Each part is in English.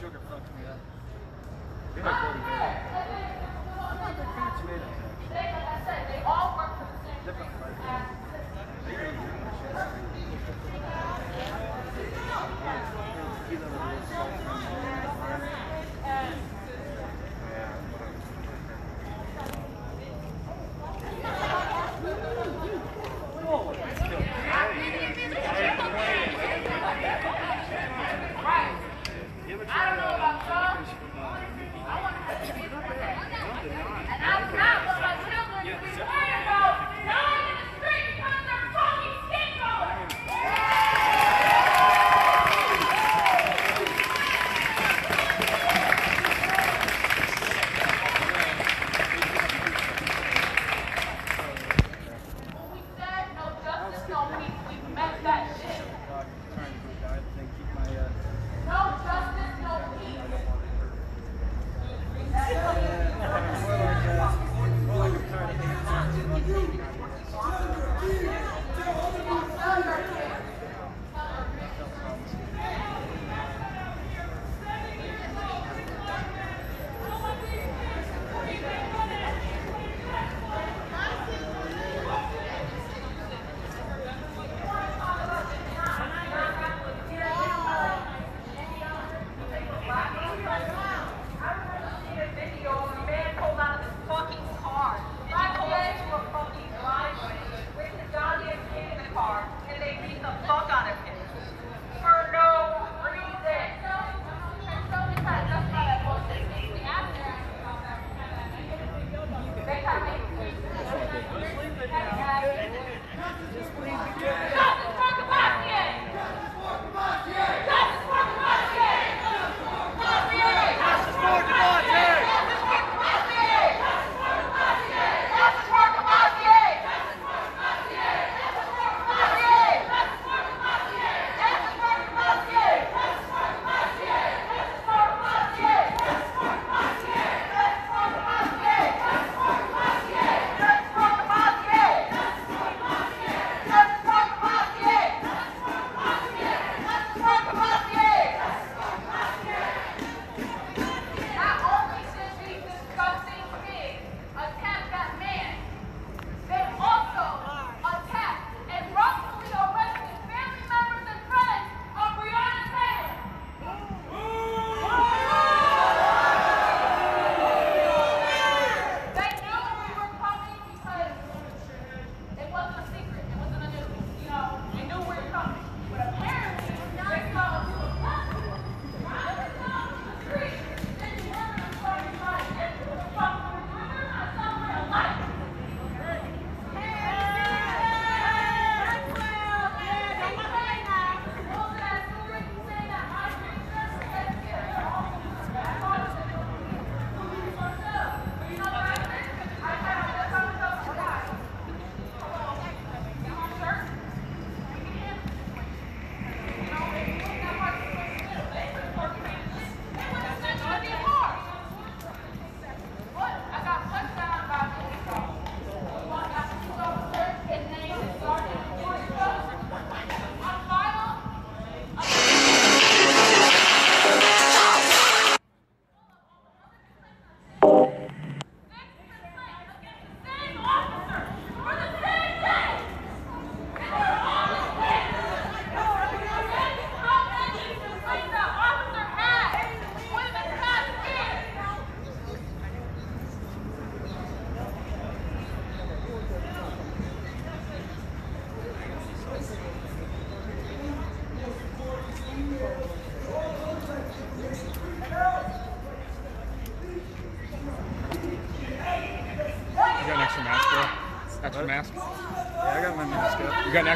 sugar fucks me up. They all work for the same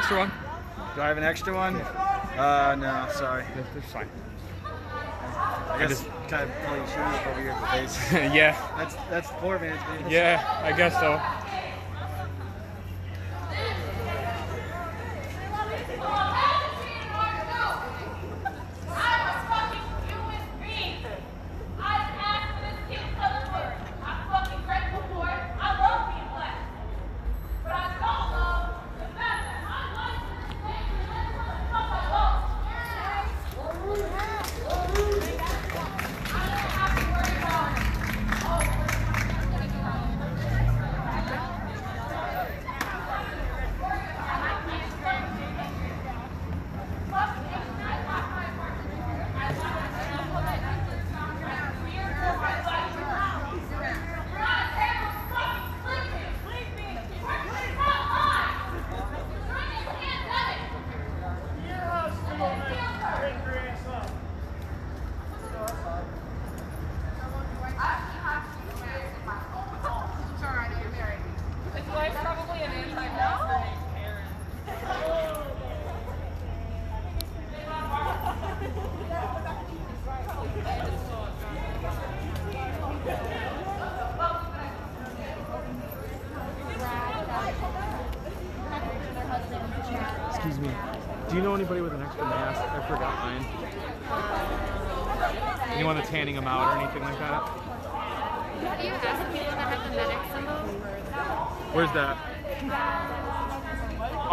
extra one? Do I have an extra one? Uh, no, sorry. It's fine. I guess I kind of probably shoot over your face. yeah. That's that's poor man's business. Yeah, I guess so.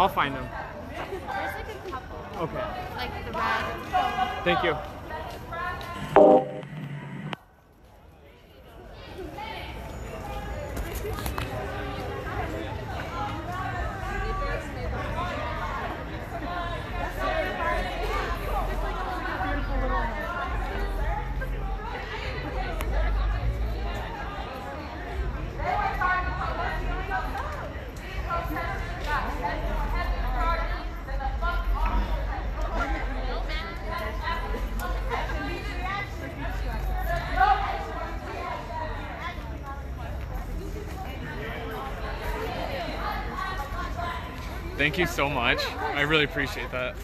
I'll find them. There's like a couple. Okay. Like the red. Thank you. Thank you so much. I really appreciate that.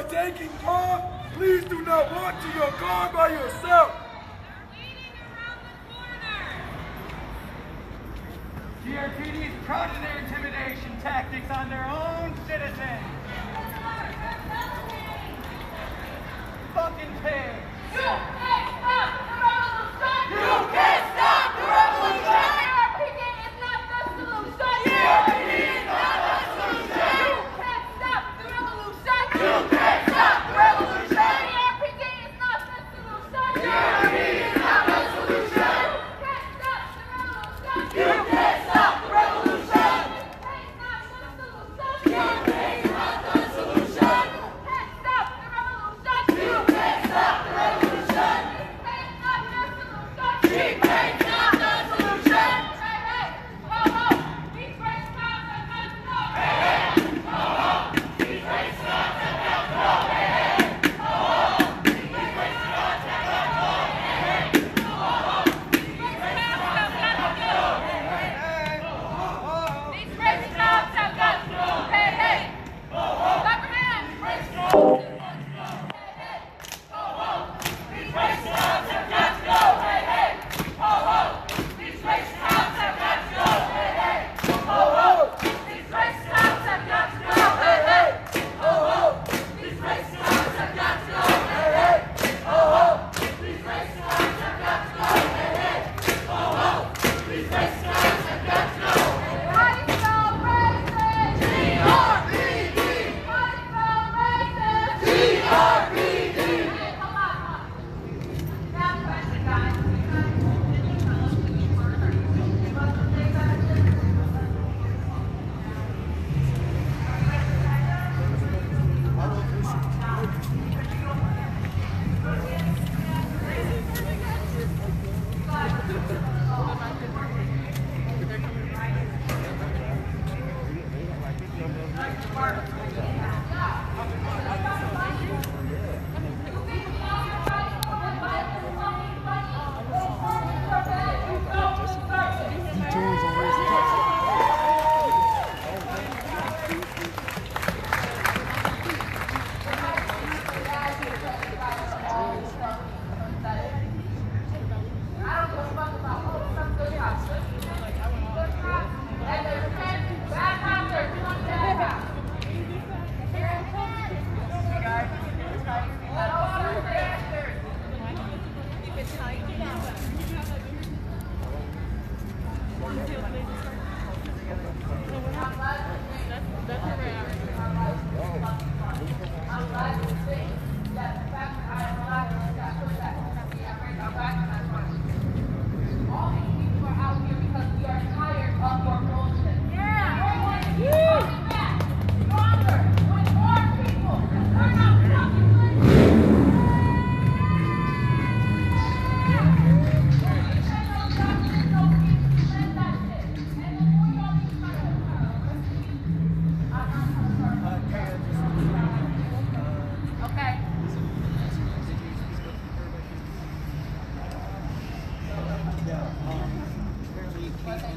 Taking car, please do not walk to your car by yourself. GRPD is proud of their intimidation tactics on their own citizens. Fucking pigs.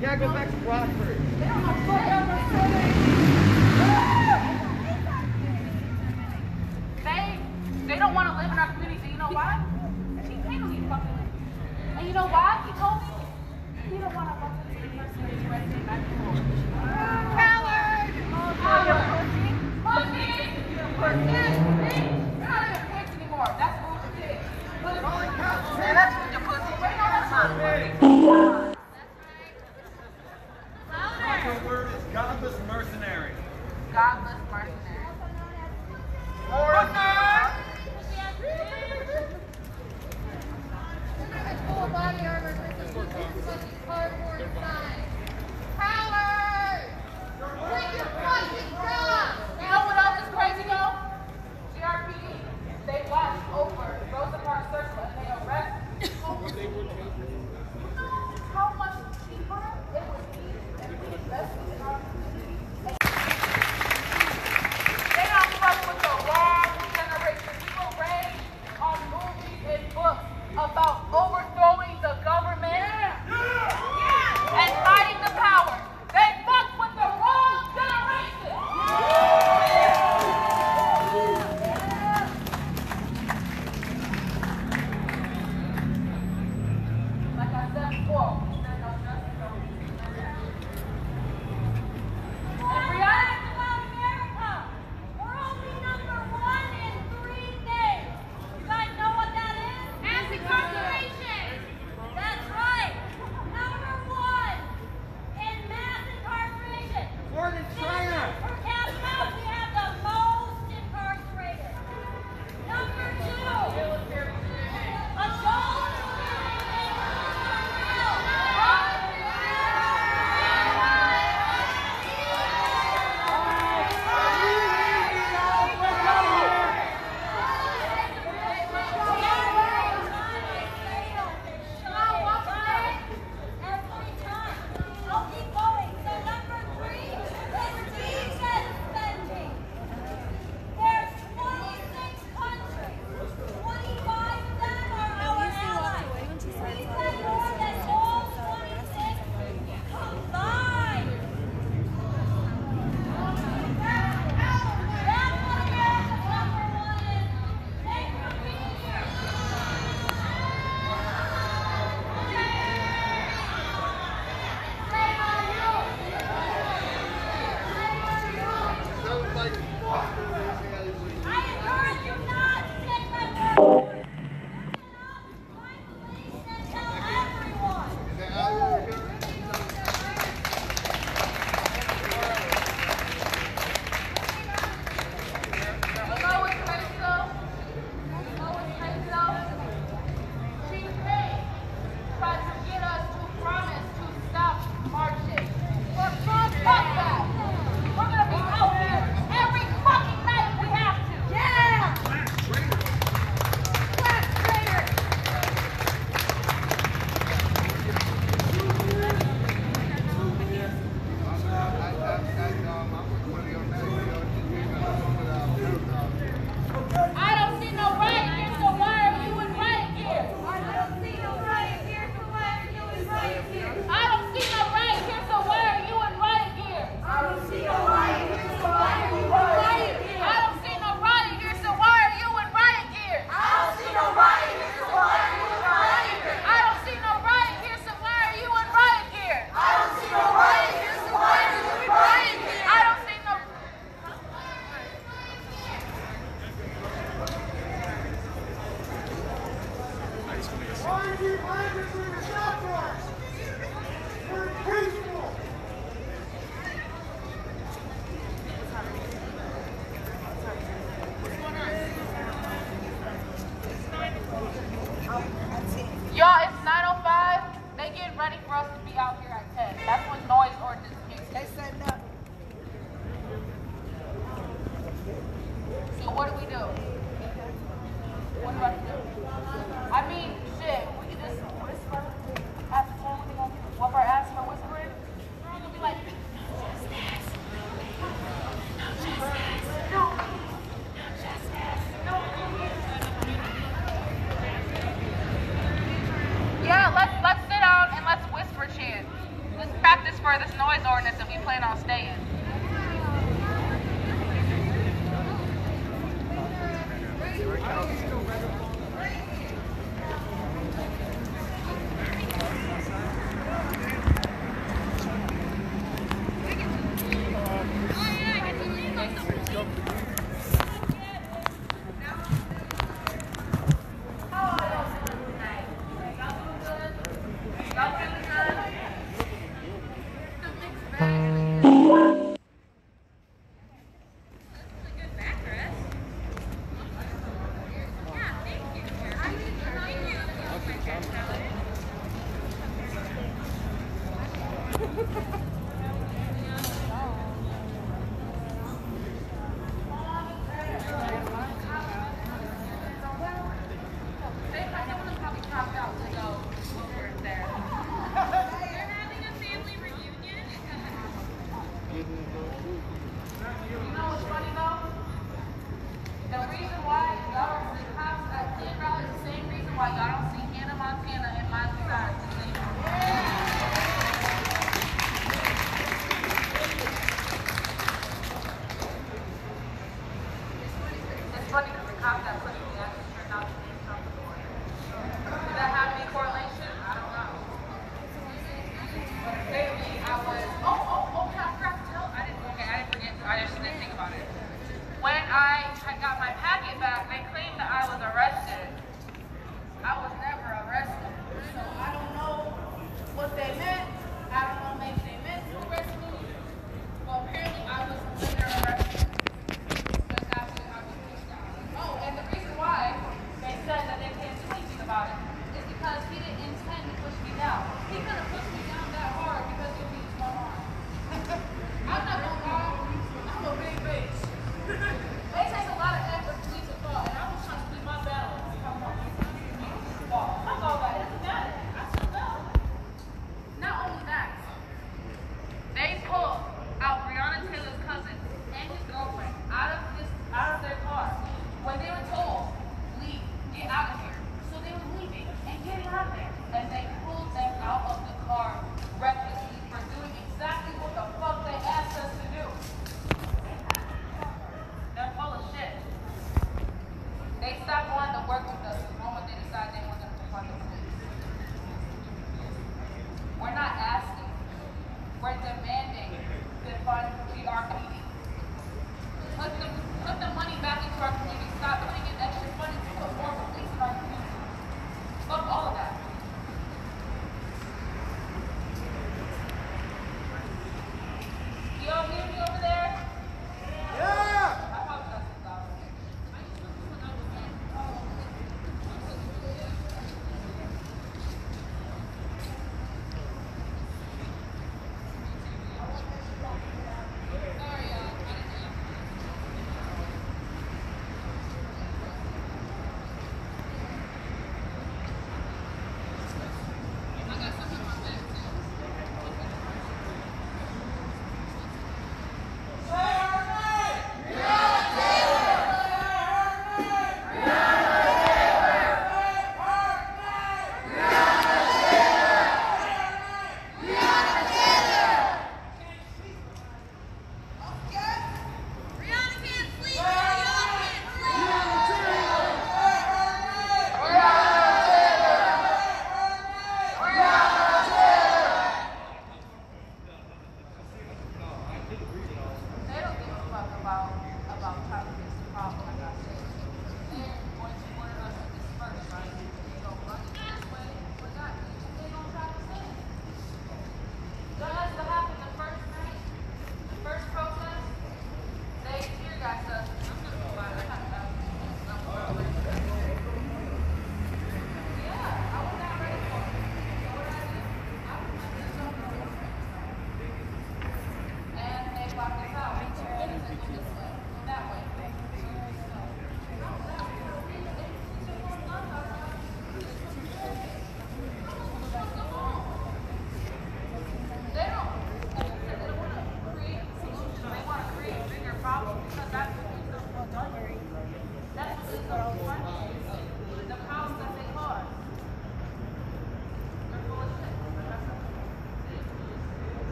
Yeah, go back to Rockford.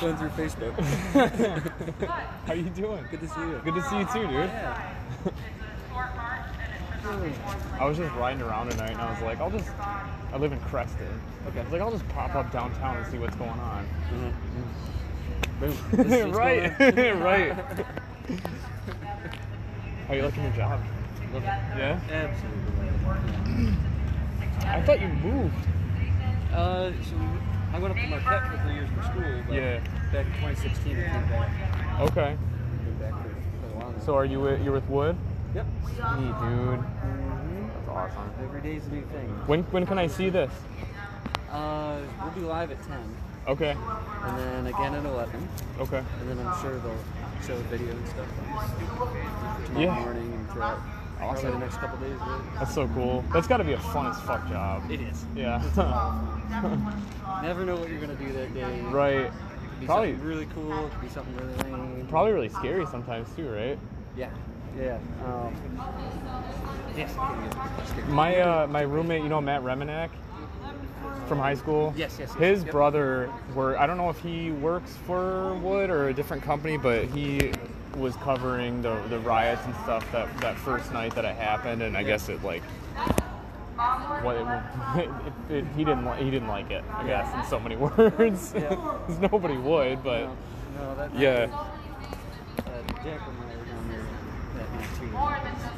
Going through Facebook. How you doing? Good to see you. Good to see you too, dude. It's a short march and it should not be more than I was just riding around tonight and I was like, I'll just. I live in Creston. Okay. I was like, I'll just pop up downtown and see what's going on. Boom. This is what's right, going on. right. How you liking your job? Love. Yeah. Absolutely. I thought you moved. Uh, so I went up to Marquette for three years for school. But Yeah. Back in 2016, I came back. Okay. Moved back for a while. So are you with, you're with Wood? Yep. Sweet, dude. That's awesome. Every day's a new thing. When when can I see this? Uh, we'll be live at 10, Okay. and then again at 11, Okay. and then I'm sure they'll show video and stuff tomorrow Yeah. morning and throughout probably the next couple days. Really. That's so cool. That's got to be a fun as fuck job. It is. Yeah. Never know what you're gonna do that day. right. It could be Probably something really cool. It could be something really lame. probably really scary sometimes too, right? Yeah. Yeah. Um, yes. it can be scary. My uh, my roommate, you know Matt Remenak from high school. Yes, yes, yes. His Yep. brother were I don't know if he works for Wood or a different company, but he was covering the the riots and stuff that that first night that it happened, and I guess it like what it, it, it, he didn't he didn't like it. I guess in so many words. 'Cause nobody would, but No, no, that, yeah. Uh, Jack and I were down there that night too.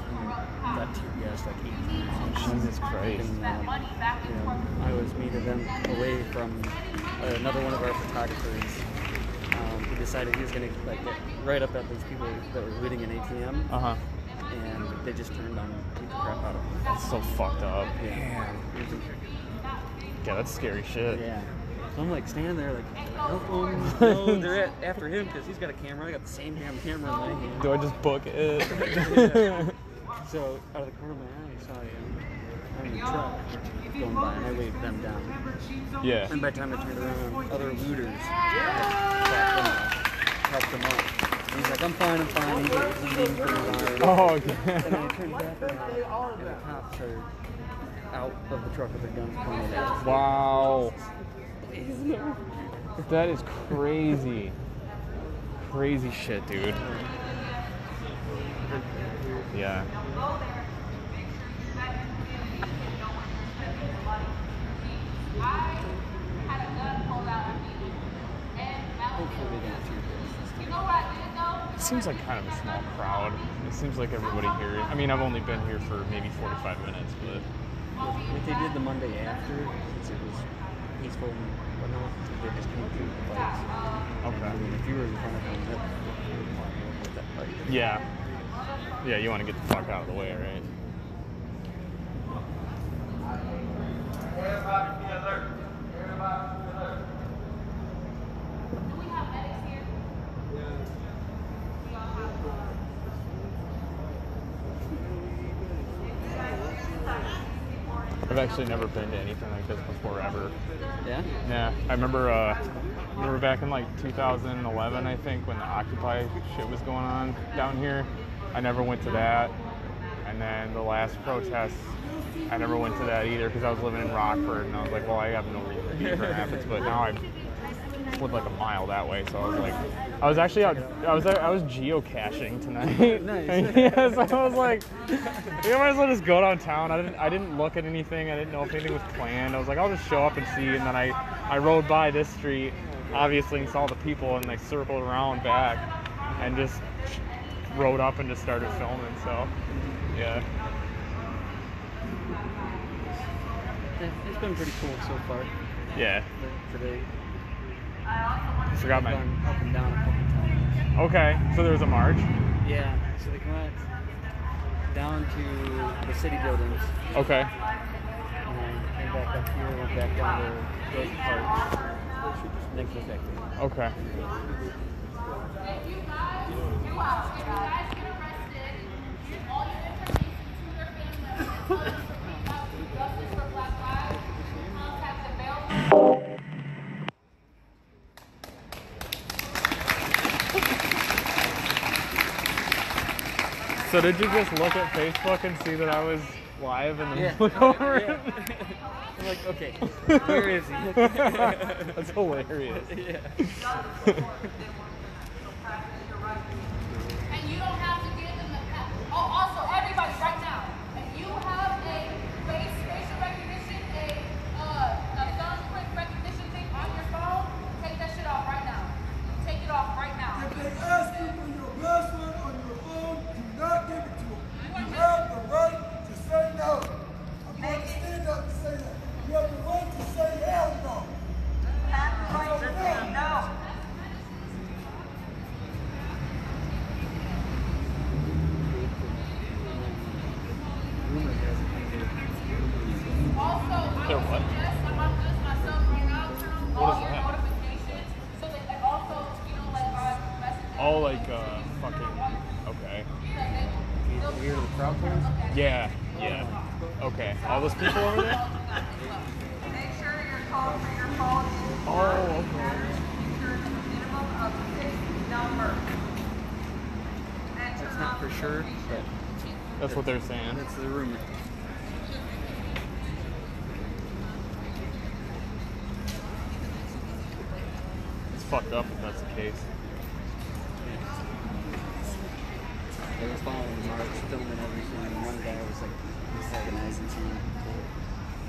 And Got like eight times. Jesus Christ. And, um, yeah, I was meeting them away from another one of our photographers. Um, he decided he was gonna like get right up at these people that were looting an ATM, Uh huh. and they just turned on beat the crap out of him. That's so fucked up. Yeah. Man. Yeah, that's scary shit. Yeah. So I'm like standing there, like, help him. No, they're at, after him because he's got a camera. I got the same damn camera in my hand. Do I just book it? So out of the corner of my eye, I saw him on the truck going by, and I waved them down. yeah. And by the time I turned around, other looters helped them up. Helped them up. And he's like, I'm fine, I'm fine. He's like bleeding from his eye. Oh, And then. I turned back around, and the cops are out of the truck with their guns pointed at us. Wow. That is crazy. Crazy shit, dude. Yeah. I had a gun pulled out on me. And that was Hopefully they don't tear gas. You know what I did though? It seems like kind of a small crowd. It seems like everybody here. I mean, I've only been here for maybe 45 minutes, but What they did the Monday after, since it was peaceful and whatnot, they just came through the fights. Okay. I mean, if you were in front of them, that with that fight. yeah. Yeah, you want to get the fuck out of the way, right? Do we have medics here? We all have I've actually never been to anything like this before ever. Yeah? Yeah, I remember. Uh, remember back in like 2011, I think, when the Occupy shit was going on down here. I never went to that, and then the last protest, I never went to that either because I was living in Rockford, and I was like, well, I have no reason to be in Grand Rapids, but now I live like a mile that way, so I was like, I was actually out, I was I was geocaching tonight. Nice. yeah, so I was like, you might as well just go downtown. I didn't I didn't look at anything. I didn't know if anything was planned. I was like, I'll just show up and see. And then I I rode by this street, obviously, and saw the people, and I circled around back, and just rode up and just started filming. So, yeah. Yeah, It's been pretty cool so far Yeah. today. I forgot my. Up and down a couple times. Okay, so there was a march. Yeah, so they went down to the city buildings, Okay. and then came back up here, went back down to Rosa Park, then came back. Okay. So did you just look at Facebook and see that I was live and then Yeah. look over Yeah. it? I'm like, okay, where is he? That's hilarious. yeah. And you don't have to give them pa-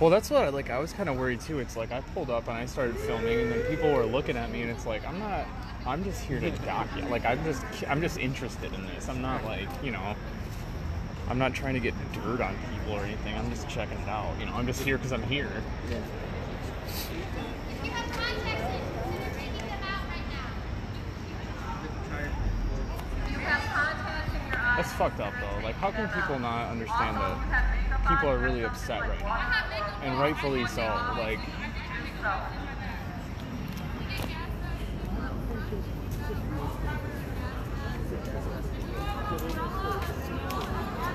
Well, that's what I like. I was kind of worried too. It's like I pulled up and I started filming, and then people were looking at me, and it's like I'm not. I'm just here to document. Like I'm just. I'm just interested in this. I'm not like you know. I'm not trying to get dirt on people or anything. I'm just checking it out. You know, I'm just here because I'm here. Yeah. If you have contacts in, consider reading them out right now. You have contacts in your eyes. That's fucked up though. Like, how can people not understand that have makeup on, people are really upset right now, and rightfully so. Like, So,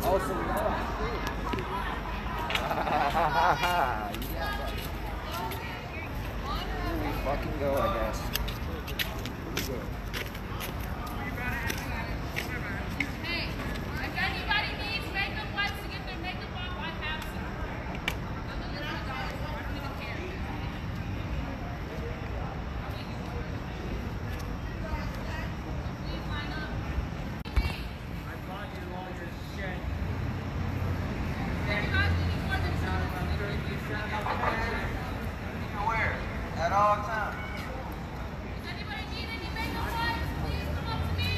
Also, yeah. Here we fucking go, I guess. Hey, if anybody needs makeup wipes to get their makeup off, I have some. I'm a little bit I don't even care. Please line up. Everybody needs more than two. Where? At all times. Does anybody need any makeup wipes? Please come up to me.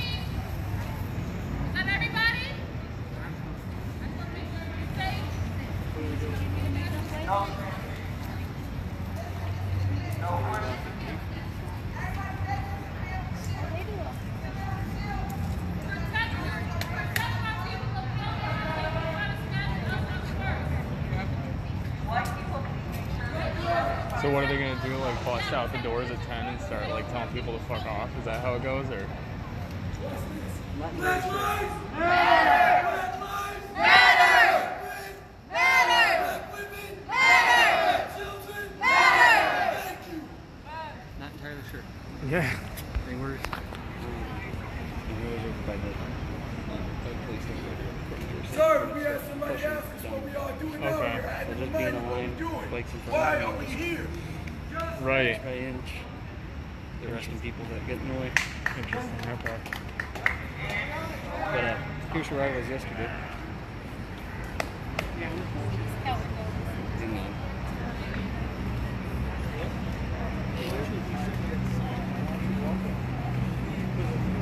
Is that everybody? I just want to make sure everybody's safe. No. No, where? Protect protect my people of color. Try to stand up first. white people make sure that you have so what are they gonna do? Like, bust out the doors at 10 and start like telling people to fuck off? Is that how it goes, or? Not Black lives matter. Black matter. Matter. Matter. Not entirely sure. Yeah. They were. They were over by the, by the police station. according to her Sorry, statement. we had somebody ask us what we all doing out Okay. here. I had They'll to just be remind in a them what line, we're doing. in front Why are we here? Right. Try inch. They're arresting people that get in the way. Interesting. Okay. But uh, here's where I was yesterday.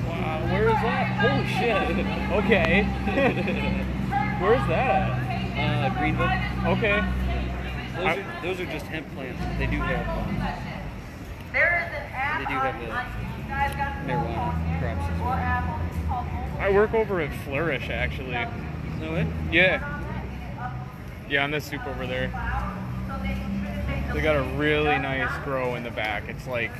Wow. Where is that? Holy shit. Okay. Where's that? Uh, Greenville. Okay. Those I- are, those are just hemp plants. They do have um, There is an app They do have the on you guys got the marijuana crops as well. app on it? It's called Mobile I work over at Flourish actually. No it? Yeah. Yeah, on the soup over there. They make the They got a really nice grow in the back. It's like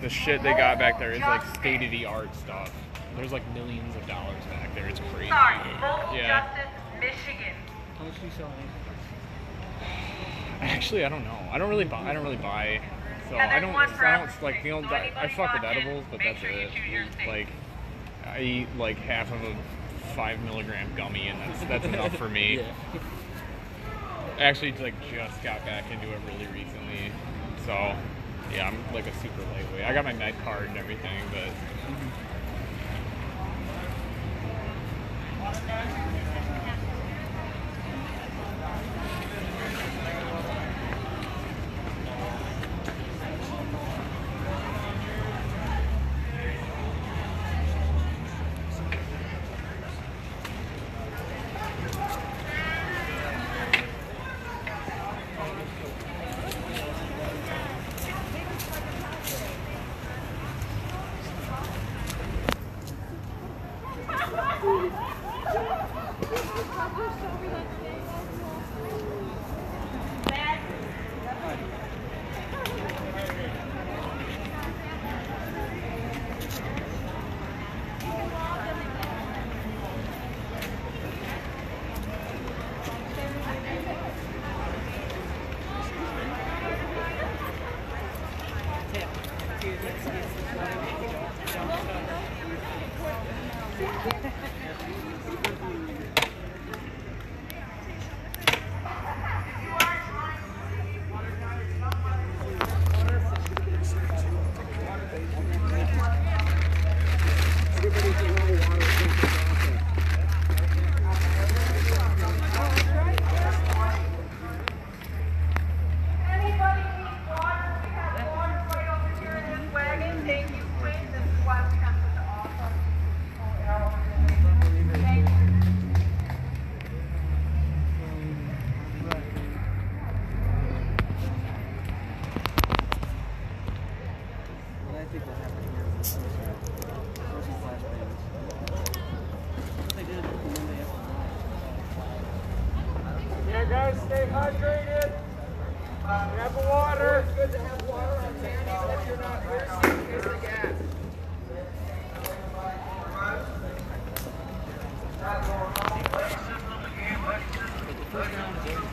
the shit they got back there is like state of the art stuff. There's like millions of dollars back there. It's crazy. Sorry, Mobile Yeah. Justice, Michigan. How much do you sell these? Actually, I don't know. I don't really buy. I don't really buy. So Yeah, I don't. one for I don't every like state. you know. So I, I fuck with edibles, but that's sure it. choose your state. Like I eat like half of a five milligram gummy, and that's that's enough for me. Yeah. Actually, like just got back into it really recently, so yeah, I'm like a super lightweight. I got my med card and everything, but mm-hmm.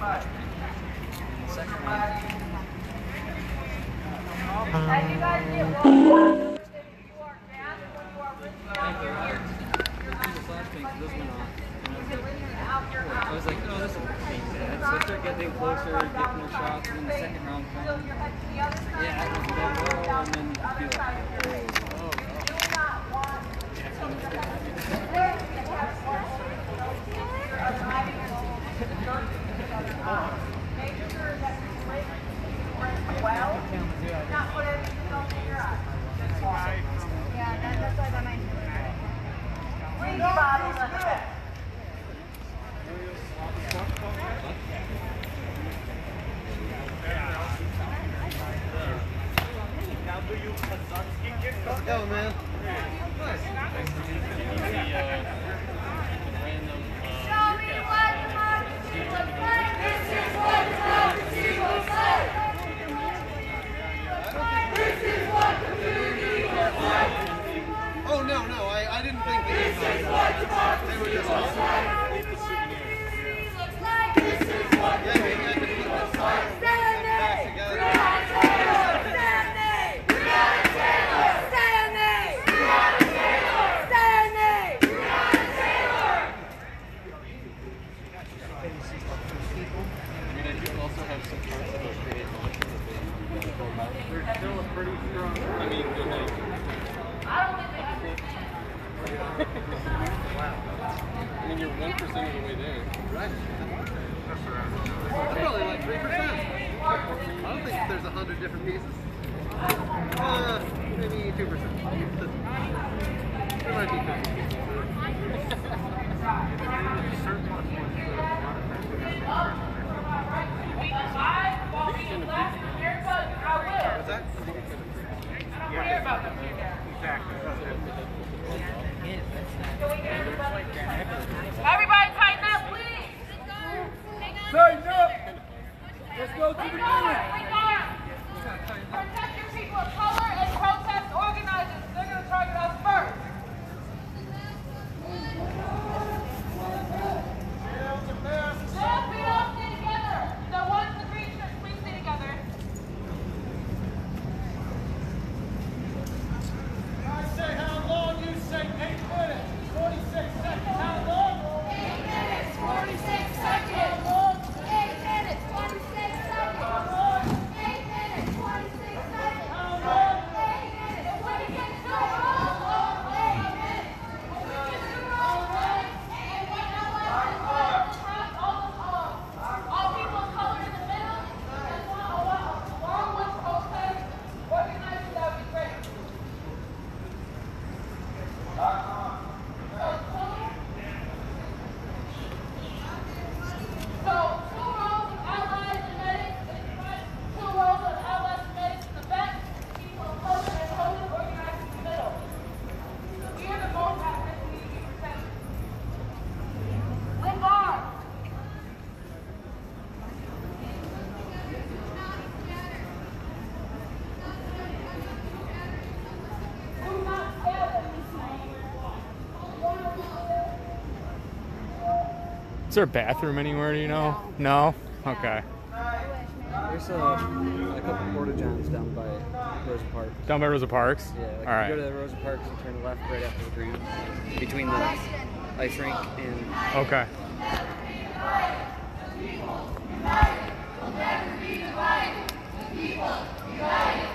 I was like, oh, this is fake. So I start getting closer, get more shots, and then the second round comes. 100 different pieces? Uh, maybe 2%. Might be good. Is there a bathroom anywhere? Do you know? No. no? Okay. There's a, a couple Porta Johns down by Rosa Parks. Down by Rosa Parks. Yeah. Like All right. go to the Rosa Parks and turn left right after the green, between the ice rink and. Okay. People, people, people,